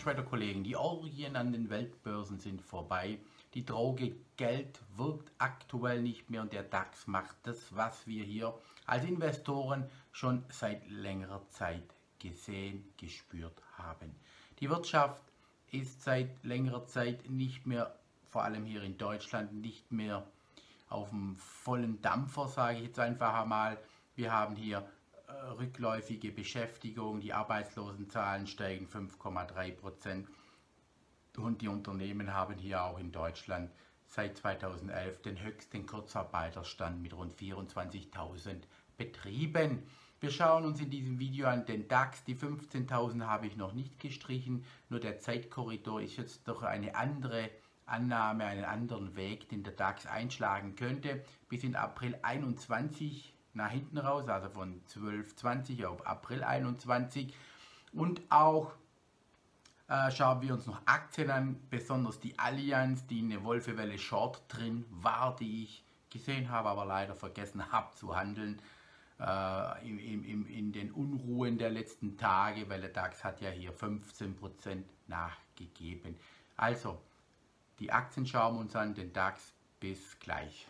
Trader-Kollegen, die Orgien an den Weltbörsen sind vorbei. Die Droge Geld wirkt aktuell nicht mehr und der DAX macht das, was wir hier als Investoren schon seit längerer Zeit gesehen, gespürt haben. Die Wirtschaft ist seit längerer Zeit nicht mehr, vor allem hier in Deutschland, nicht mehr auf dem vollen Dampfer, sage ich jetzt einfach einmal. Wir haben hier rückläufige Beschäftigung, die Arbeitslosenzahlen steigen 5,3 Prozent und die Unternehmen haben hier auch in Deutschland seit 2011 den höchsten Kurzarbeiterstand mit rund 24.000 Betrieben. Wir schauen uns in diesem Video an den DAX. Die 15.000 habe ich noch nicht gestrichen, nur der Zeitkorridor ist jetzt doch eine andere Annahme, einen anderen Weg, den der DAX einschlagen könnte. Bis in April 21 nach hinten raus, also von 12,20 auf April 21. Und auch äh, schauen wir uns noch Aktien an, besonders die Allianz, die in der Wolfewelle Short drin war, die ich gesehen habe, aber leider vergessen habe zu handeln äh, in, in, in den Unruhen der letzten Tage, weil der DAX hat ja hier 15% nachgegeben. Also, die Aktien schauen wir uns an, den DAX bis gleich.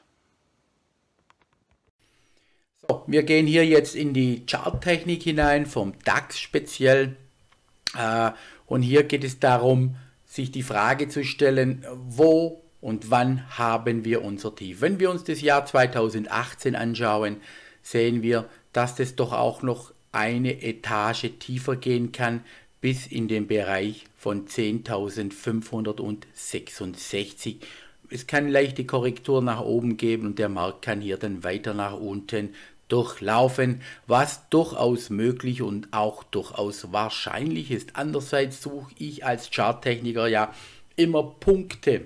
So, wir gehen hier jetzt in die Charttechnik hinein, vom DAX speziell. Äh, und hier geht es darum, sich die Frage zu stellen, wo und wann haben wir unser Tief. Wenn wir uns das Jahr 2018 anschauen, sehen wir, dass das doch auch noch eine Etage tiefer gehen kann, bis in den Bereich von 10.566. Es kann leichte Korrektur nach oben geben und der Markt kann hier dann weiter nach unten durchlaufen, was durchaus möglich und auch durchaus wahrscheinlich ist. Andererseits suche ich als Charttechniker ja immer Punkte,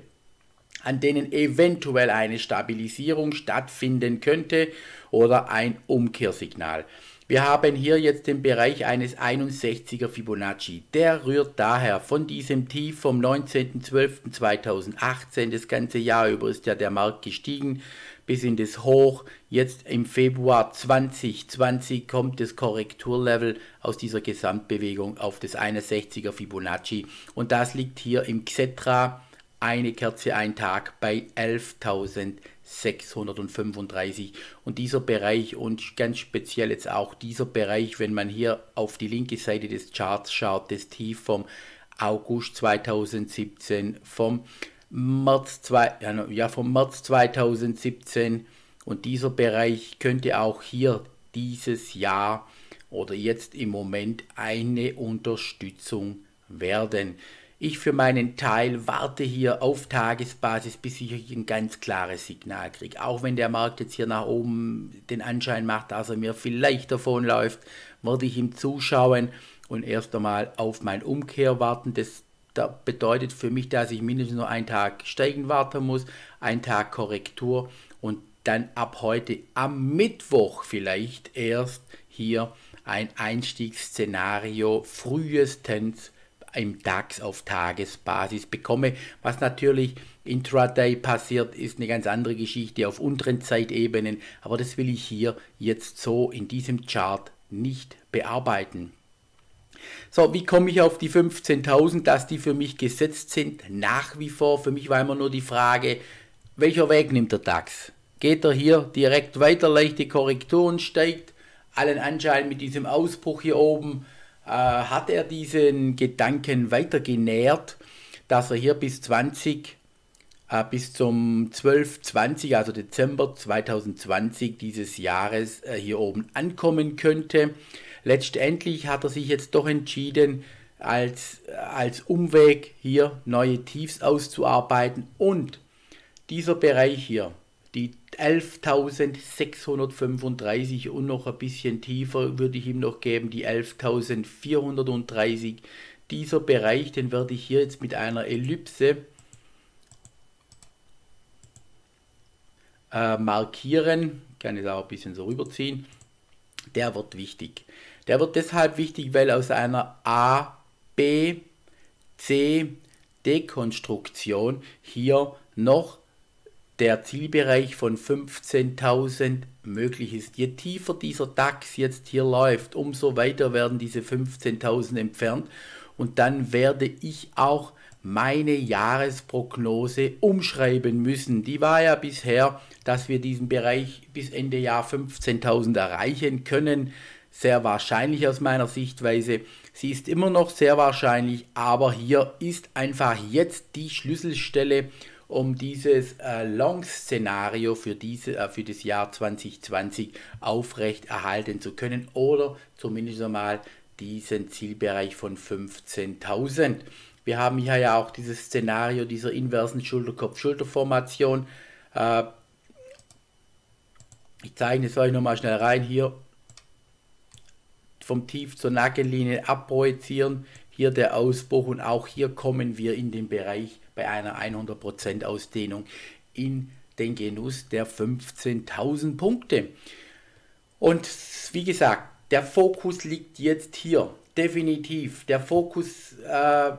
an denen eventuell eine Stabilisierung stattfinden könnte oder ein Umkehrsignal. Wir haben hier jetzt den Bereich eines 61er Fibonacci. Der rührt daher von diesem Tief vom 19.12.2018. Das ganze Jahr über ist ja der Markt gestiegen bis in das Hoch. Jetzt im Februar 2020 kommt das Korrekturlevel aus dieser Gesamtbewegung auf das 61er Fibonacci. Und das liegt hier im Xetra eine Kerze ein Tag bei 11.635 und dieser Bereich und ganz speziell jetzt auch dieser Bereich, wenn man hier auf die linke Seite des Charts schaut, das Tief vom August 2017, vom März, zwei, ja, vom März 2017 und dieser Bereich könnte auch hier dieses Jahr oder jetzt im Moment eine Unterstützung werden. Ich für meinen Teil warte hier auf Tagesbasis, bis ich ein ganz klares Signal kriege. Auch wenn der Markt jetzt hier nach oben den Anschein macht, dass er mir vielleicht davonläuft, werde ich ihm zuschauen und erst einmal auf mein Umkehr Das bedeutet für mich, dass ich mindestens nur einen Tag steigen warten muss, einen Tag Korrektur und dann ab heute am Mittwoch vielleicht erst hier ein Einstiegsszenario frühestens im DAX auf Tagesbasis bekomme. Was natürlich intraday passiert, ist eine ganz andere Geschichte auf unteren Zeitebenen, aber das will ich hier jetzt so in diesem Chart nicht bearbeiten. So, wie komme ich auf die 15.000, dass die für mich gesetzt sind? Nach wie vor, für mich war immer nur die Frage, welcher Weg nimmt der DAX? Geht er hier direkt weiter, leichte Korrekturen steigt, allen Anschein mit diesem Ausbruch hier oben äh, hat er diesen Gedanken weiter genährt, dass er hier bis 20 äh, bis zum 12.20, also Dezember 2020 dieses Jahres äh, hier oben ankommen könnte. Letztendlich hat er sich jetzt doch entschieden, als, als Umweg hier neue Tiefs auszuarbeiten und dieser Bereich hier, die 11.635 und noch ein bisschen tiefer würde ich ihm noch geben, die 11.430. Dieser Bereich, den werde ich hier jetzt mit einer Ellipse äh, markieren. Ich kann es auch ein bisschen so rüberziehen. Der wird wichtig. Der wird deshalb wichtig, weil aus einer A, B, C Dekonstruktion hier noch der Zielbereich von 15.000 möglich ist. Je tiefer dieser DAX jetzt hier läuft, umso weiter werden diese 15.000 entfernt und dann werde ich auch meine Jahresprognose umschreiben müssen. Die war ja bisher, dass wir diesen Bereich bis Ende Jahr 15.000 erreichen können. Sehr wahrscheinlich aus meiner Sichtweise. Sie ist immer noch sehr wahrscheinlich, aber hier ist einfach jetzt die Schlüsselstelle, um dieses äh, Long-Szenario für, diese, äh, für das Jahr 2020 aufrecht erhalten zu können oder zumindest einmal diesen Zielbereich von 15.000. Wir haben hier ja auch dieses Szenario dieser inversen Schulterkopf-Schulterformation. Äh, ich zeichne es euch nochmal schnell rein hier. Vom Tief zur Nackenlinie abprojizieren. Hier der Ausbruch und auch hier kommen wir in den Bereich bei einer 100% Ausdehnung in den Genuss der 15.000 Punkte. Und wie gesagt, der Fokus liegt jetzt hier. Definitiv. Der Fokus äh,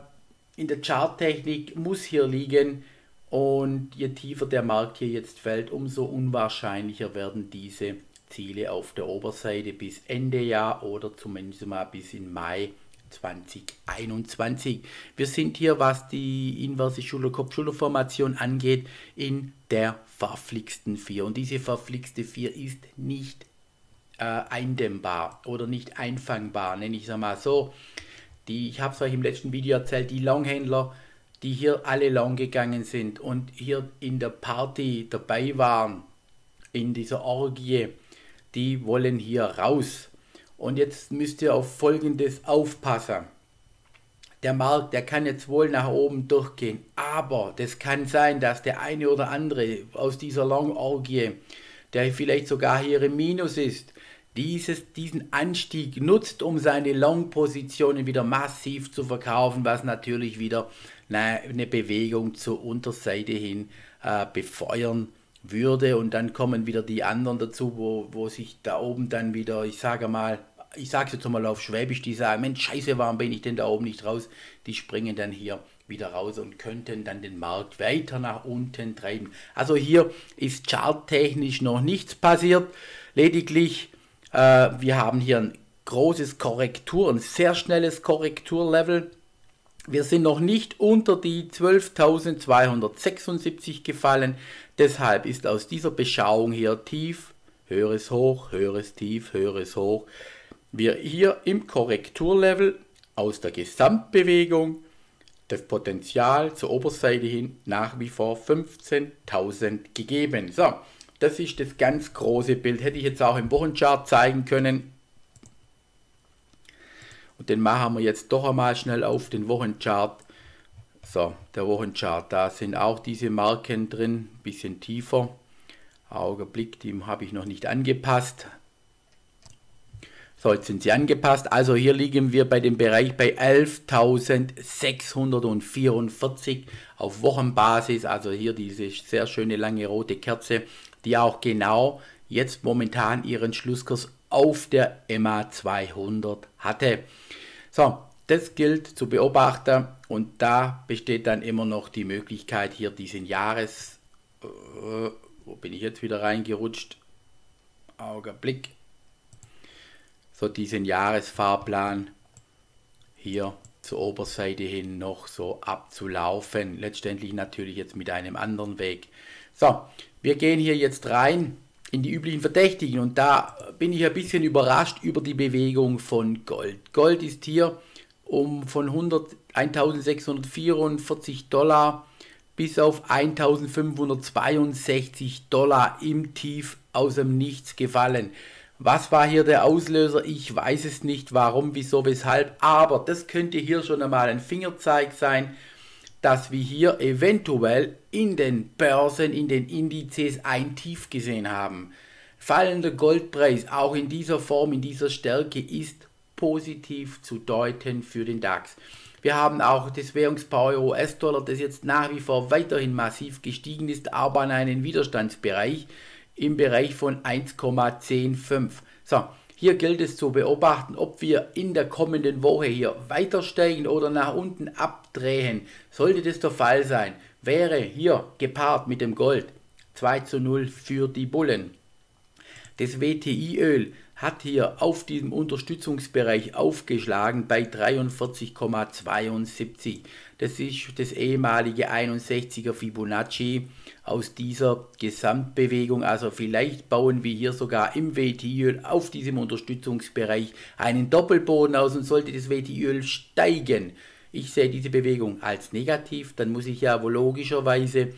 in der Charttechnik muss hier liegen. Und je tiefer der Markt hier jetzt fällt, umso unwahrscheinlicher werden diese Ziele auf der Oberseite bis Ende Jahr oder zumindest mal bis in Mai 2021. Wir sind hier, was die inverse Schulter-Kopf-Schulter-Formation angeht, in der verflixten 4. Und diese verflixte 4 ist nicht äh, eindämmbar oder nicht einfangbar, nenne ich es mal so. Die, ich habe es euch im letzten Video erzählt, die Longhändler, die hier alle long gegangen sind und hier in der Party dabei waren, in dieser Orgie, die wollen hier raus. Und jetzt müsst ihr auf Folgendes aufpassen. Der Markt, der kann jetzt wohl nach oben durchgehen, aber das kann sein, dass der eine oder andere aus dieser Long-Orgie, der vielleicht sogar hier im Minus ist, dieses, diesen Anstieg nutzt, um seine Long-Positionen wieder massiv zu verkaufen, was natürlich wieder eine Bewegung zur Unterseite hin äh, befeuern würde. Und dann kommen wieder die anderen dazu, wo, wo sich da oben dann wieder, ich sage mal, ich sage es jetzt mal auf Schwäbisch, die sagen, Mensch, scheiße, warum bin ich denn da oben nicht raus? Die springen dann hier wieder raus und könnten dann den Markt weiter nach unten treiben. Also hier ist charttechnisch noch nichts passiert, lediglich äh, wir haben hier ein großes Korrektur, ein sehr schnelles Korrekturlevel. Wir sind noch nicht unter die 12.276 gefallen. Deshalb ist aus dieser Beschauung hier tief, höheres Hoch, höheres Tief, höheres Hoch. Wir hier im Korrekturlevel aus der Gesamtbewegung das Potenzial zur Oberseite hin nach wie vor 15.000 gegeben. So, das ist das ganz große Bild. Hätte ich jetzt auch im Wochenchart zeigen können. Und den machen wir jetzt doch einmal schnell auf den Wochenchart. So, der Wochenchart, da sind auch diese Marken drin, bisschen tiefer. Augenblick, die habe ich noch nicht angepasst. So, jetzt sind sie angepasst. Also hier liegen wir bei dem Bereich bei 11.644 auf Wochenbasis. Also hier diese sehr schöne lange rote Kerze die auch genau jetzt momentan ihren Schlusskurs auf der MA 200 hatte. So, das gilt zu beobachten und da besteht dann immer noch die Möglichkeit hier diesen Jahres, äh, wo bin ich jetzt wieder reingerutscht? Augenblick. So diesen Jahresfahrplan hier zur Oberseite hin noch so abzulaufen. Letztendlich natürlich jetzt mit einem anderen Weg. So, wir gehen hier jetzt rein in die üblichen Verdächtigen und da bin ich ein bisschen überrascht über die Bewegung von Gold. Gold ist hier um von 100, 1644 Dollar bis auf 1562 Dollar im Tief aus dem Nichts gefallen. Was war hier der Auslöser? Ich weiß es nicht, warum, wieso, weshalb, aber das könnte hier schon einmal ein Fingerzeig sein, dass wir hier eventuell in den Börsen, in den Indizes ein Tief gesehen haben. Fallender Goldpreis, auch in dieser Form, in dieser Stärke, ist positiv zu deuten für den DAX. Wir haben auch das Währungspaar Euro-US-Dollar, das jetzt nach wie vor weiterhin massiv gestiegen ist, aber in einen Widerstandsbereich im Bereich von 1,105. So, hier gilt es zu beobachten, ob wir in der kommenden Woche hier weiter steigen oder nach unten abdrehen. Sollte das der Fall sein, wäre hier gepaart mit dem Gold 2 zu 0 für die Bullen. Das WTI-Öl hat hier auf diesem Unterstützungsbereich aufgeschlagen bei 43,72. Das ist das ehemalige 61er Fibonacci aus dieser Gesamtbewegung. Also vielleicht bauen wir hier sogar im WTI-Öl auf diesem Unterstützungsbereich einen Doppelboden aus und sollte das WTI-Öl steigen. Ich sehe diese Bewegung als negativ, dann muss ich ja wohl logischerweise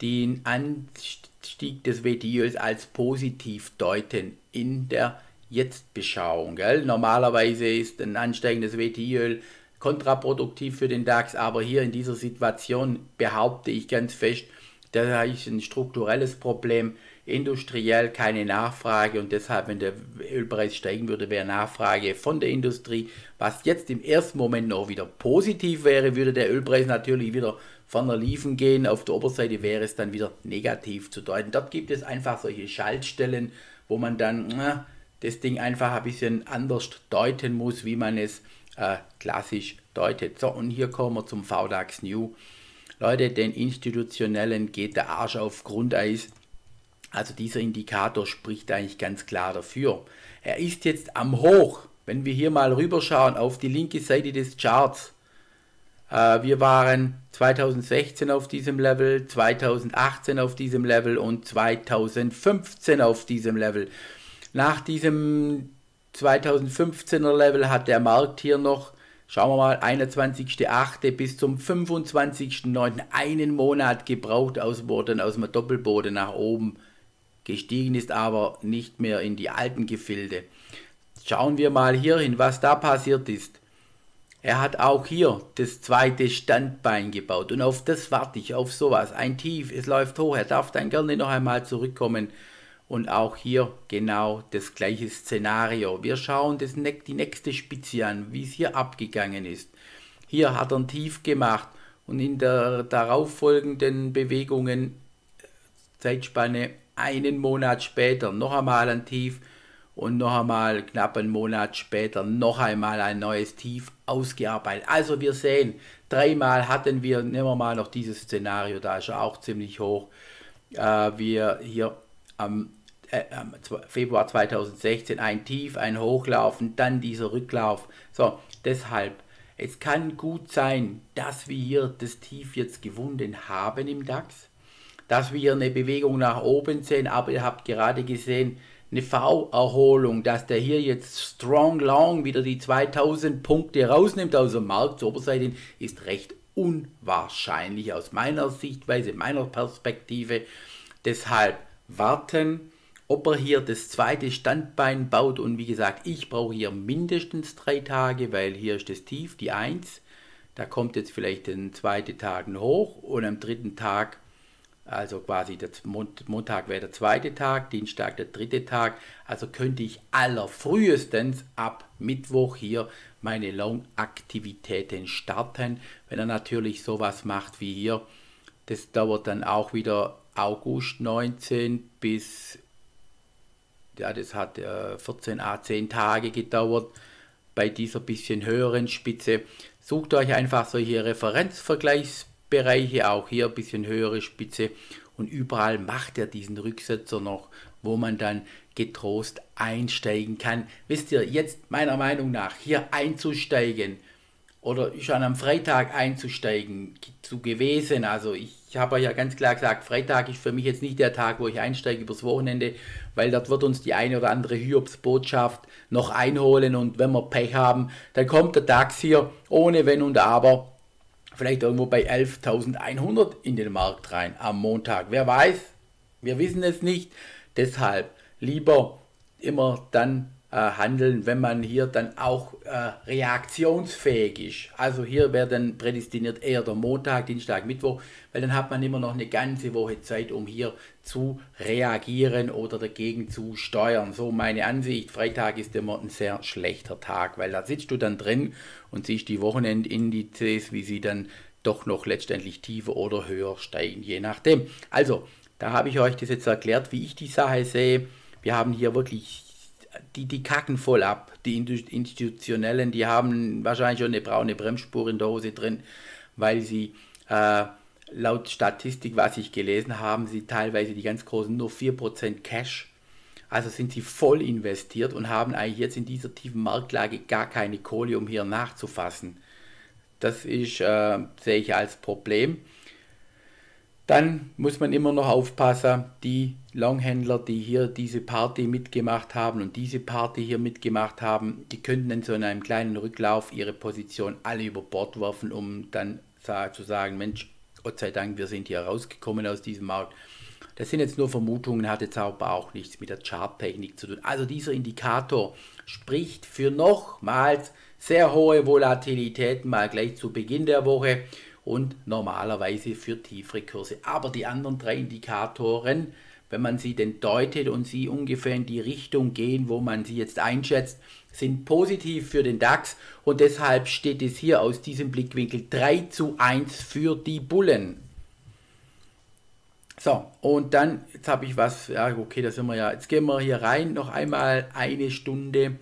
den Anstieg des WTI-Öls als positiv deuten in der Jetztbeschauung. Normalerweise ist ein ansteigendes WTI-Öl kontraproduktiv für den DAX, aber hier in dieser Situation behaupte ich ganz fest, da ist ein strukturelles Problem, industriell keine Nachfrage und deshalb, wenn der Ölpreis steigen würde, wäre Nachfrage von der Industrie. Was jetzt im ersten Moment noch wieder positiv wäre, würde der Ölpreis natürlich wieder von der Liefen gehen. Auf der Oberseite wäre es dann wieder negativ zu deuten. Dort gibt es einfach solche Schaltstellen, wo man dann na, das Ding einfach ein bisschen anders deuten muss, wie man es äh, klassisch deutet. So, und hier kommen wir zum VDAX New. Leute, den Institutionellen geht der Arsch auf Grundeis. Also dieser Indikator spricht eigentlich ganz klar dafür. Er ist jetzt am Hoch. Wenn wir hier mal rüberschauen auf die linke Seite des Charts. Äh, wir waren 2016 auf diesem Level, 2018 auf diesem Level und 2015 auf diesem Level. Nach diesem 2015er Level hat der Markt hier noch, schauen wir mal, 21.8. bis zum 25.9. einen Monat gebraucht, aus, wo aus dem Doppelboden nach oben gestiegen ist, aber nicht mehr in die alten Gefilde. Schauen wir mal hier hin, was da passiert ist. Er hat auch hier das zweite Standbein gebaut und auf das warte ich, auf sowas. Ein Tief, es läuft hoch, er darf dann gerne noch einmal zurückkommen und auch hier genau das gleiche Szenario. Wir schauen das, die nächste Spitze an, wie es hier abgegangen ist. Hier hat er ein Tief gemacht und in der darauffolgenden Bewegungen, Zeitspanne einen Monat später noch einmal ein Tief und noch einmal knapp einen Monat später noch einmal ein neues Tief ausgearbeitet. Also wir sehen, dreimal hatten wir, nehmen wir mal noch dieses Szenario, da ist er auch ziemlich hoch. Äh, wir hier am äh, Februar 2016 ein Tief, ein Hochlauf und dann dieser Rücklauf. So, deshalb, es kann gut sein, dass wir hier das Tief jetzt gewunden haben im DAX, dass wir hier eine Bewegung nach oben sehen, aber ihr habt gerade gesehen, eine V-Erholung, dass der hier jetzt strong long wieder die 2000 Punkte rausnimmt aus dem Markt zur Oberseite, ist recht unwahrscheinlich aus meiner Sichtweise, meiner Perspektive. Deshalb warten, ob er hier das zweite Standbein baut. Und wie gesagt, ich brauche hier mindestens drei Tage, weil hier ist das Tief, die 1. Da kommt jetzt vielleicht den zweiten Tag hoch und am dritten Tag, also quasi der Montag wäre der zweite Tag, Dienstag der dritte Tag. Also könnte ich allerfrühestens ab Mittwoch hier meine Long-Aktivitäten starten. Wenn er natürlich sowas macht wie hier, das dauert dann auch wieder August 19 bis ja, das hat äh, 14 a 10 Tage gedauert bei dieser bisschen höheren Spitze. Sucht euch einfach solche Referenzvergleichsbereiche, auch hier ein bisschen höhere Spitze und überall macht er diesen Rücksetzer noch, wo man dann getrost einsteigen kann. Wisst ihr, jetzt meiner Meinung nach hier einzusteigen oder schon am Freitag einzusteigen zu gewesen. Also ich habe ja ganz klar gesagt, Freitag ist für mich jetzt nicht der Tag, wo ich einsteige übers Wochenende, weil dort wird uns die eine oder andere Hiobs-Botschaft noch einholen und wenn wir Pech haben, dann kommt der DAX hier ohne Wenn und Aber vielleicht irgendwo bei 11.100 in den Markt rein am Montag. Wer weiß, wir wissen es nicht. Deshalb lieber immer dann handeln, wenn man hier dann auch äh, reaktionsfähig ist. Also hier wäre dann prädestiniert eher der Montag, Dienstag, Mittwoch, weil dann hat man immer noch eine ganze Woche Zeit, um hier zu reagieren oder dagegen zu steuern. So meine Ansicht. Freitag ist immer ein sehr schlechter Tag, weil da sitzt du dann drin und siehst die Wochenendindizes, wie sie dann doch noch letztendlich tiefer oder höher steigen, je nachdem. Also, da habe ich euch das jetzt erklärt, wie ich die Sache sehe. Wir haben hier wirklich die, die kacken voll ab. Die Institutionellen, die haben wahrscheinlich schon eine braune Bremsspur in der Hose drin, weil sie äh, laut Statistik, was ich gelesen habe, sie teilweise die ganz großen nur 4% Cash Also sind sie voll investiert und haben eigentlich jetzt in dieser tiefen Marktlage gar keine Kohle, um hier nachzufassen. Das ist, äh, sehe ich als Problem. Dann muss man immer noch aufpassen, die Longhändler, die hier diese Party mitgemacht haben und diese Party hier mitgemacht haben, die könnten in so einem kleinen Rücklauf ihre Position alle über Bord werfen, um dann zu sagen, Mensch, Gott sei Dank, wir sind hier rausgekommen aus diesem Markt. Das sind jetzt nur Vermutungen, hat jetzt aber auch nichts mit der Charttechnik zu tun. Also dieser Indikator spricht für nochmals sehr hohe Volatilitäten mal gleich zu Beginn der Woche und normalerweise für tiefere Kurse. Aber die anderen drei Indikatoren, wenn man sie denn deutet und sie ungefähr in die Richtung gehen, wo man sie jetzt einschätzt, sind positiv für den DAX und deshalb steht es hier aus diesem Blickwinkel 3 zu 1 für die Bullen. So, und dann, jetzt habe ich was, ja okay, da sind wir ja, jetzt gehen wir hier rein, noch einmal eine Stunde,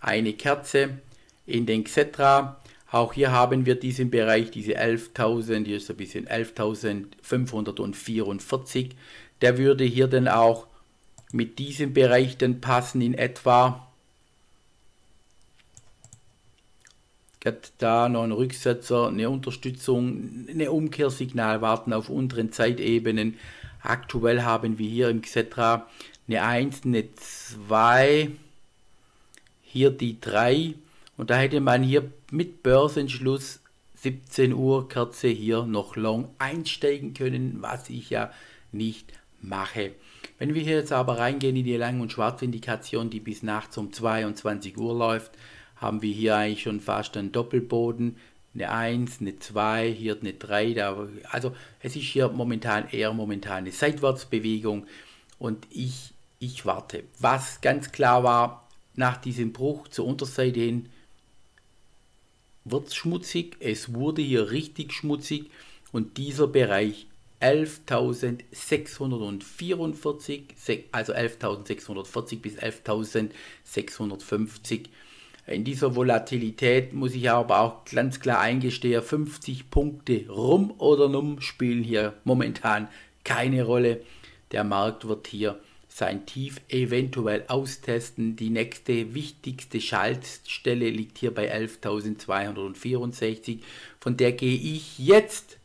eine Kerze in den Xetra. Auch hier haben wir diesen Bereich, diese 11.000, hier ist ein bisschen 11.544. Der würde hier dann auch mit diesem Bereich dann passen in etwa. Da noch ein Rücksetzer, eine Unterstützung, eine Umkehrsignal warten auf unteren Zeitebenen. Aktuell haben wir hier im Xetra eine 1, eine 2, hier die 3 und da hätte man hier mit Börsenschluss 17 Uhr Kerze hier noch long einsteigen können, was ich ja nicht mache. Wenn wir hier jetzt aber reingehen in die Lang- und Schwarzindikation, die bis nachts um 22 Uhr läuft, haben wir hier eigentlich schon fast einen Doppelboden, eine 1, eine 2, hier eine 3. Da, also es ist hier momentan eher momentan eine Seitwärtsbewegung und ich, ich warte. Was ganz klar war, nach diesem Bruch zur Unterseite hin, wird es schmutzig. Es wurde hier richtig schmutzig und dieser Bereich 11.644, also 11.640 bis 11.650. In dieser Volatilität muss ich aber auch ganz klar eingestehen, 50 Punkte rum oder num spielen hier momentan keine Rolle. Der Markt wird hier sein Tief eventuell austesten. Die nächste wichtigste Schaltstelle liegt hier bei 11.264. Von der gehe ich jetzt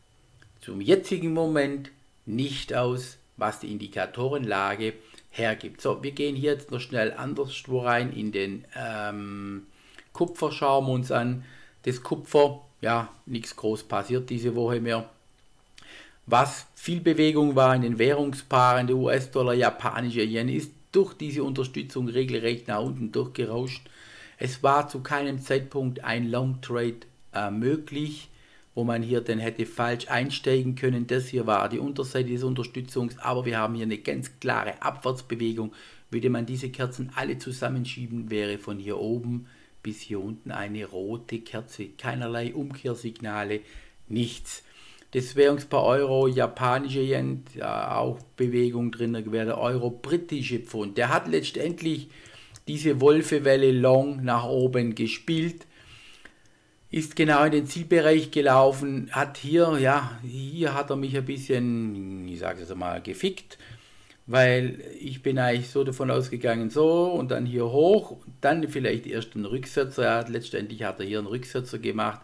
zum jetzigen Moment nicht aus, was die Indikatorenlage hergibt. So, wir gehen hier jetzt noch schnell anderswo rein in den ähm, Kupfer, schauen wir uns an. Das Kupfer, ja, nichts groß passiert diese Woche mehr was viel Bewegung war in den Währungspaaren, der US-Dollar, japanische Yen, ist durch diese Unterstützung regelrecht nach unten durchgerauscht. Es war zu keinem Zeitpunkt ein Long Trade äh, möglich, wo man hier dann hätte falsch einsteigen können. Das hier war die Unterseite des Unterstützungs, aber wir haben hier eine ganz klare Abwärtsbewegung. Würde man diese Kerzen alle zusammenschieben, wäre von hier oben bis hier unten eine rote Kerze. Keinerlei Umkehrsignale, nichts das Währungspaar Euro, japanische Yen, ja, auch Bewegung drin, der Euro, britische Pfund. Der hat letztendlich diese Wolfewelle long nach oben gespielt, ist genau in den Zielbereich gelaufen, hat hier, ja, hier hat er mich ein bisschen, ich sage es mal, gefickt weil ich bin eigentlich so davon ausgegangen, so und dann hier hoch dann vielleicht erst einen Rücksetzer. Er letztendlich hat er hier einen Rücksetzer gemacht,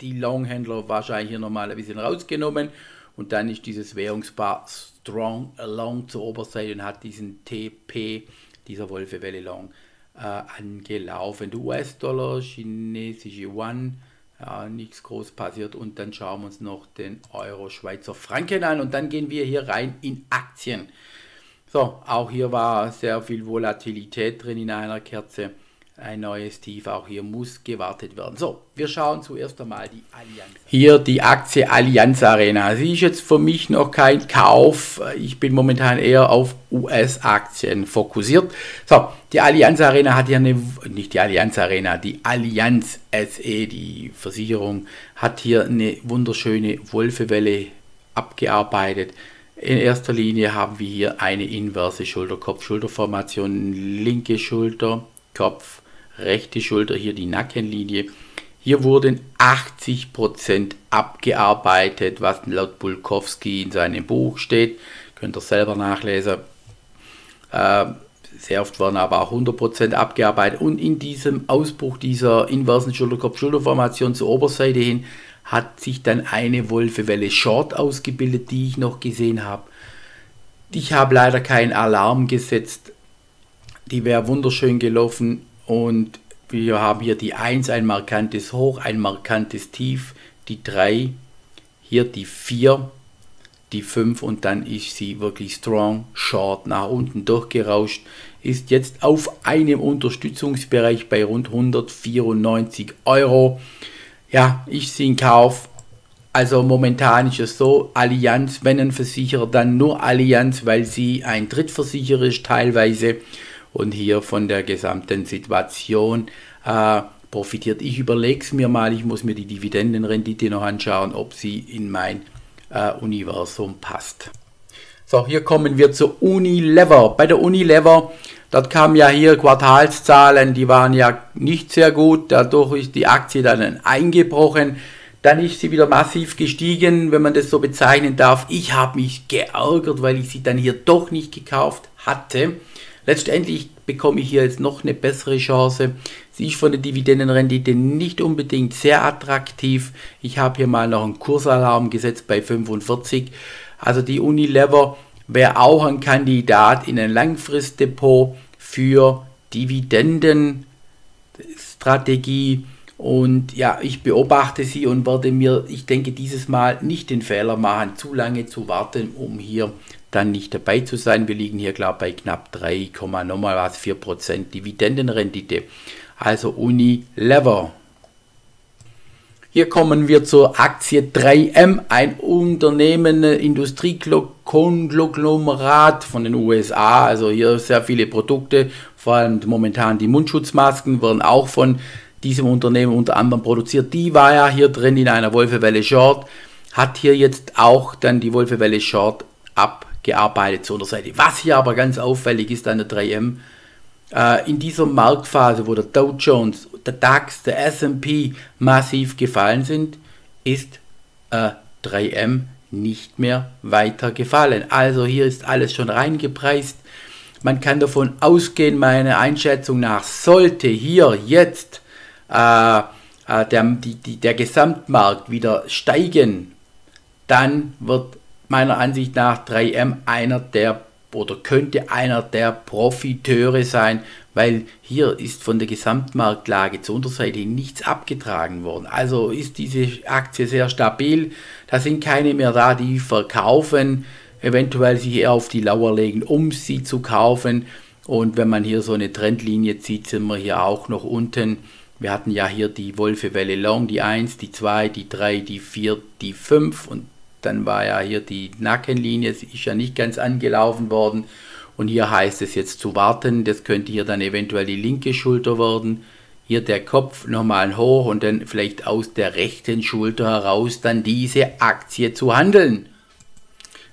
die Longhändler wahrscheinlich hier nochmal ein bisschen rausgenommen und dann ist dieses Währungspaar Strong Long zur Oberseite und hat diesen TP, dieser Wolfewelle Long, äh, angelaufen. US-Dollar, chinesische Yuan, ja, nichts groß passiert und dann schauen wir uns noch den Euro Schweizer Franken an und dann gehen wir hier rein in Aktien. So, auch hier war sehr viel Volatilität drin in einer Kerze. Ein neues Tief, auch hier muss gewartet werden. So, wir schauen zuerst einmal die Allianz. Hier die Aktie Allianz Arena. Sie ist jetzt für mich noch kein Kauf. Ich bin momentan eher auf US-Aktien fokussiert. So, die Allianz Arena hat hier eine, nicht die Allianz Arena, die Allianz SE, die Versicherung, hat hier eine wunderschöne Wolfewelle abgearbeitet. In erster Linie haben wir hier eine inverse Schulter-Kopf-Schulter-Formation. Linke Schulter, Kopf, rechte Schulter, hier die Nackenlinie. Hier wurden 80% abgearbeitet, was laut Bulkowski in seinem Buch steht. Könnt ihr selber nachlesen. Äh, sehr oft werden aber auch 100% abgearbeitet. Und in diesem Ausbruch dieser inversen Schulterkopf-Schulterformation zur Oberseite hin hat sich dann eine Wolfewelle Short ausgebildet, die ich noch gesehen habe. Ich habe leider keinen Alarm gesetzt. Die wäre wunderschön gelaufen und wir haben hier die 1, ein markantes Hoch, ein markantes Tief, die 3, hier die 4, die 5 und dann ist sie wirklich strong, short nach unten durchgerauscht, ist jetzt auf einem Unterstützungsbereich bei rund 194 Euro. Ja, ich sehe in Kauf. Also momentan ist es so, Allianz, wenn ein Versicherer, dann nur Allianz, weil sie ein Drittversicherer ist teilweise und hier von der gesamten Situation äh, profitiert. Ich überlege es mir mal, ich muss mir die Dividendenrendite noch anschauen, ob sie in mein äh, Universum passt. So, hier kommen wir zur Unilever. Bei der Unilever, dort kamen ja hier Quartalszahlen, die waren ja nicht sehr gut, dadurch ist die Aktie dann eingebrochen. Dann ist sie wieder massiv gestiegen, wenn man das so bezeichnen darf. Ich habe mich geärgert, weil ich sie dann hier doch nicht gekauft hatte. Letztendlich bekomme ich hier jetzt noch eine bessere Chance. Sie ist von der Dividendenrendite nicht unbedingt sehr attraktiv. Ich habe hier mal noch einen Kursalarm gesetzt bei 45. Also die Unilever wäre auch ein Kandidat in ein Langfristdepot für Dividendenstrategie. Und ja, ich beobachte sie und werde mir, ich denke, dieses Mal nicht den Fehler machen, zu lange zu warten, um hier dann nicht dabei zu sein. Wir liegen hier, ich, bei knapp 3, nochmal was 4% Dividendenrendite. Also Unilever. Hier kommen wir zur Aktie 3M, ein Unternehmen, Industriekonglomerat von den USA. Also hier sehr viele Produkte, vor allem momentan die Mundschutzmasken werden auch von diesem Unternehmen unter anderem produziert. Die war ja hier drin in einer Wolfewelle Short, hat hier jetzt auch dann die Wolfewelle Short ab gearbeitet zur Unterseite. Was hier aber ganz auffällig ist an der 3M, äh, in dieser Marktphase, wo der Dow Jones, der DAX, der SP massiv gefallen sind, ist äh, 3M nicht mehr weiter gefallen. Also hier ist alles schon reingepreist. Man kann davon ausgehen, meiner Einschätzung nach sollte hier jetzt äh, äh der, die, die, der Gesamtmarkt wieder steigen, dann wird meiner Ansicht nach 3M einer der oder könnte einer der Profiteure sein, weil hier ist von der Gesamtmarktlage zur Unterseite nichts abgetragen worden. Also ist diese Aktie sehr stabil. Da sind keine mehr da, die verkaufen, eventuell sich eher auf die Lauer legen, um sie zu kaufen. Und wenn man hier so eine Trendlinie zieht, sind wir hier auch noch unten. Wir hatten ja hier die Wolfewelle Long, die 1, die 2, die 3, die 4, die 5 und dann war ja hier die Nackenlinie, ist ja nicht ganz angelaufen worden. Und hier heißt es jetzt zu warten. Das könnte hier dann eventuell die linke Schulter werden. Hier der Kopf nochmal hoch und dann vielleicht aus der rechten Schulter heraus dann diese Aktie zu handeln.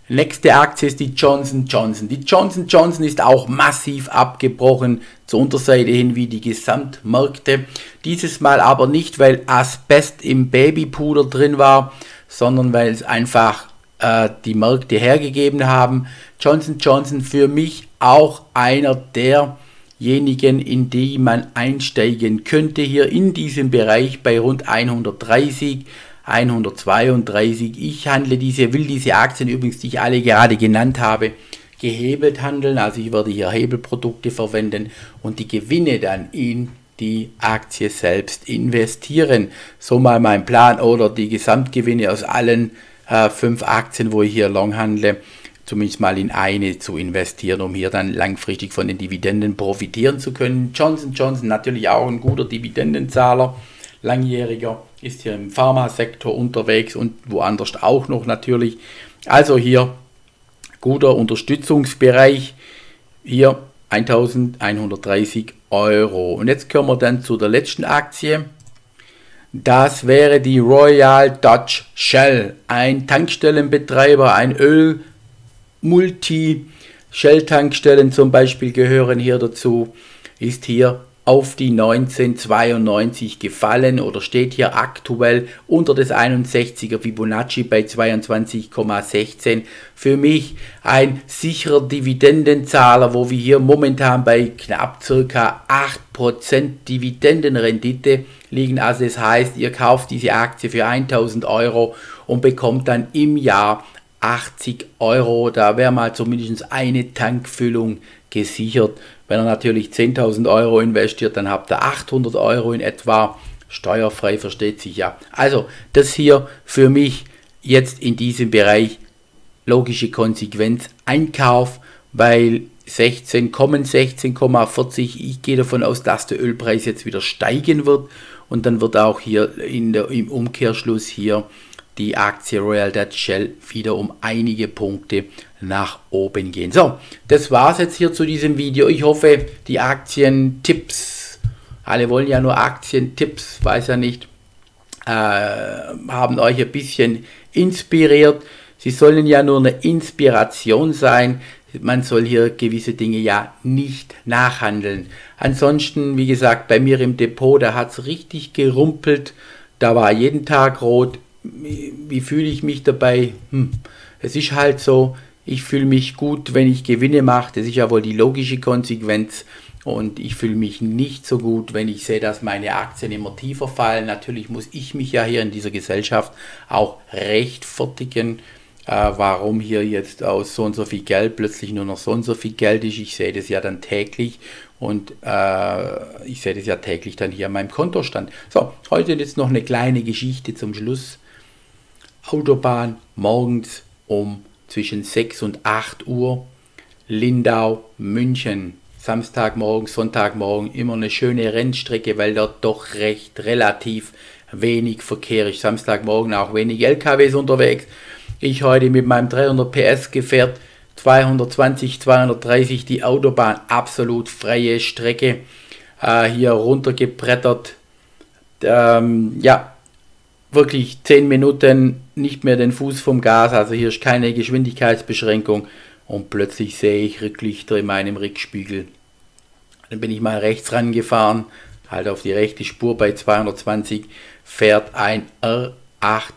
Nächste Aktie ist die Johnson Johnson. Die Johnson Johnson ist auch massiv abgebrochen zur Unterseite hin wie die Gesamtmärkte. Dieses Mal aber nicht, weil Asbest im Babypuder drin war, sondern weil es einfach äh, die Märkte hergegeben haben. Johnson Johnson für mich auch einer derjenigen, in die man einsteigen könnte hier in diesem Bereich bei rund 130. 132. Ich handle diese, will diese Aktien übrigens, die ich alle gerade genannt habe, gehebelt handeln. Also ich werde hier Hebelprodukte verwenden und die Gewinne dann in die Aktie selbst investieren. So mal mein Plan oder die Gesamtgewinne aus allen äh, fünf Aktien, wo ich hier long handle, zumindest mal in eine zu investieren, um hier dann langfristig von den Dividenden profitieren zu können. Johnson Johnson natürlich auch ein guter Dividendenzahler, langjähriger, ist hier im Pharmasektor unterwegs und woanders auch noch natürlich. Also hier guter Unterstützungsbereich. Hier 1130 Euro. Und jetzt kommen wir dann zu der letzten Aktie. Das wäre die Royal Dutch Shell, ein Tankstellenbetreiber, ein Öl-Multi. Shell-Tankstellen zum Beispiel gehören hier dazu, ist hier auf die 1992 gefallen oder steht hier aktuell unter des 61er Fibonacci bei 22,16. Für mich ein sicherer Dividendenzahler, wo wir hier momentan bei knapp circa 8% Dividendenrendite liegen. Also das heißt, ihr kauft diese Aktie für 1000 Euro und bekommt dann im Jahr 80 Euro. Da wäre mal zumindest eine Tankfüllung gesichert. Wenn er natürlich 10.000 Euro investiert, dann habt ihr 800 Euro in etwa. Steuerfrei versteht sich ja. Also das hier für mich jetzt in diesem Bereich logische Konsequenz Einkauf, weil 16 kommen 16,40. Ich gehe davon aus, dass der Ölpreis jetzt wieder steigen wird und dann wird auch hier der, im Umkehrschluss hier die Aktie Royal Dutch Shell wieder um einige Punkte nach oben gehen. So, das war es jetzt hier zu diesem Video. Ich hoffe, die Aktientipps, alle wollen ja nur Aktientipps, weiß ja nicht, äh, haben euch ein bisschen inspiriert. Sie sollen ja nur eine Inspiration sein. Man soll hier gewisse Dinge ja nicht nachhandeln. Ansonsten, wie gesagt, bei mir im Depot, da hat es richtig gerumpelt. Da war jeden Tag rot wie fühle ich mich dabei? Hm. Es ist halt so, ich fühle mich gut, wenn ich Gewinne mache. Das ist ja wohl die logische Konsequenz. Und ich fühle mich nicht so gut, wenn ich sehe, dass meine Aktien immer tiefer fallen. Natürlich muss ich mich ja hier in dieser Gesellschaft auch rechtfertigen, äh, warum hier jetzt aus so und so viel Geld plötzlich nur noch so und so viel Geld ist. Ich sehe das ja dann täglich und äh, ich sehe das ja täglich dann hier an meinem Kontostand. So, heute jetzt noch eine kleine Geschichte zum Schluss. Autobahn morgens um zwischen 6 und 8 Uhr, Lindau, München. Samstagmorgen, Sonntagmorgen immer eine schöne Rennstrecke, weil dort doch recht relativ wenig Verkehr ist. Samstagmorgen auch wenig LKWs unterwegs. Ich heute mit meinem 300 PS Gefährt 220, 230 die Autobahn, absolut freie Strecke. Äh, hier runtergebrettert. Ähm, ja, wirklich 10 Minuten nicht mehr den Fuß vom Gas, also hier ist keine Geschwindigkeitsbeschränkung. Und plötzlich sehe ich Rücklichter in meinem Rückspiegel. Dann bin ich mal rechts rangefahren, halt auf die rechte Spur bei 220, fährt ein R8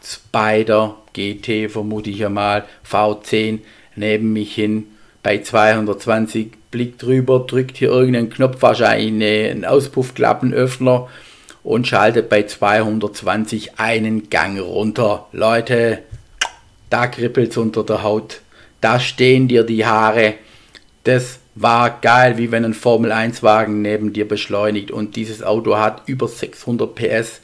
Spider GT, vermute ich einmal, V10 neben mich hin. Bei 220, blickt drüber, drückt hier irgendeinen Knopf, wahrscheinlich einen Auspuffklappenöffner und schaltet bei 220 einen Gang runter. Leute, da kribbelt es unter der Haut. Da stehen dir die Haare. Das war geil, wie wenn ein Formel 1 Wagen neben dir beschleunigt und dieses Auto hat über 600 PS.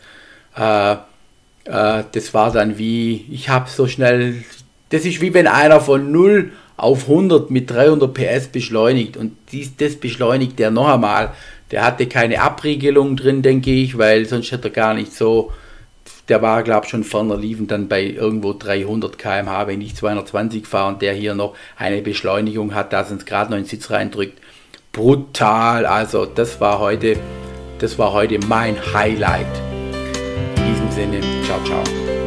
Äh, äh, das war dann wie, ich habe so schnell, das ist wie wenn einer von 0 auf 100 mit 300 PS beschleunigt und dies, das beschleunigt der noch einmal. Der hatte keine Abriegelung drin, denke ich, weil sonst hätte er gar nicht so. Der war, glaube ich, schon vorne liefen dann bei irgendwo 300 km/h, wenn ich 220 fahre und der hier noch eine Beschleunigung hat, dass uns gerade noch einen Sitz reindrückt. Brutal. Also, das war heute, das war heute mein Highlight. In diesem Sinne, ciao, ciao.